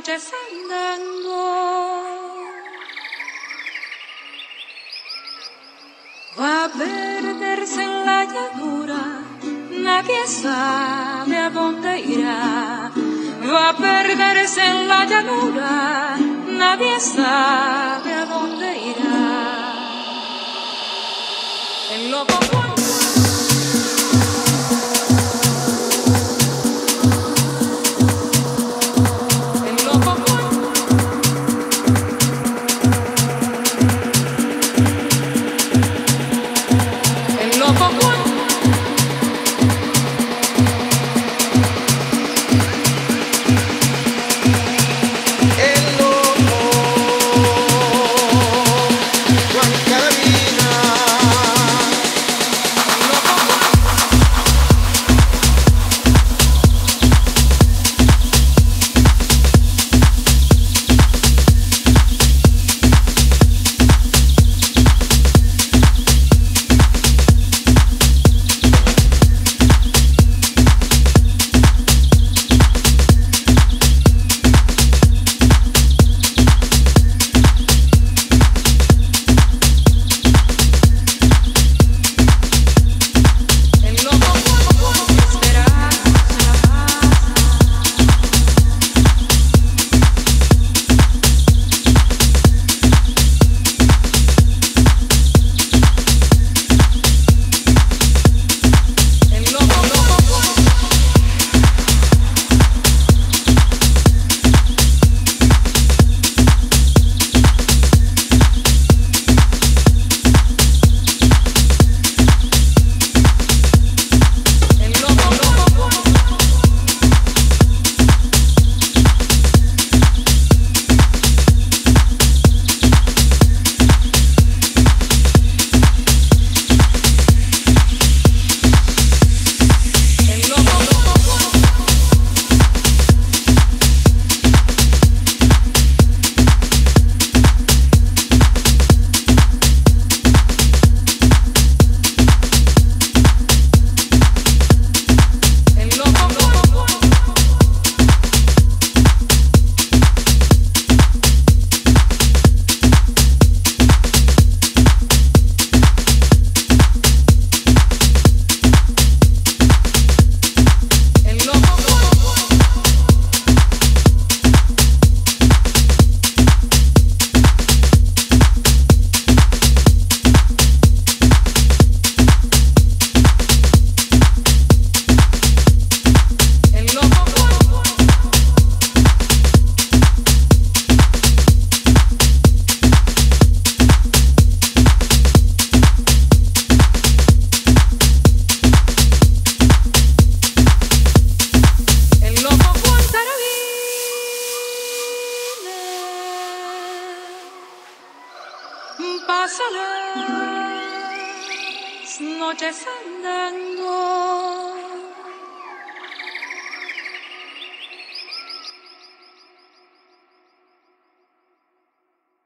noches andando. Va a perderse en la llanura, nadie sabe a dónde irá. Va a perderse en la llanura, nadie sabe a dónde irá. El loco las noches andando.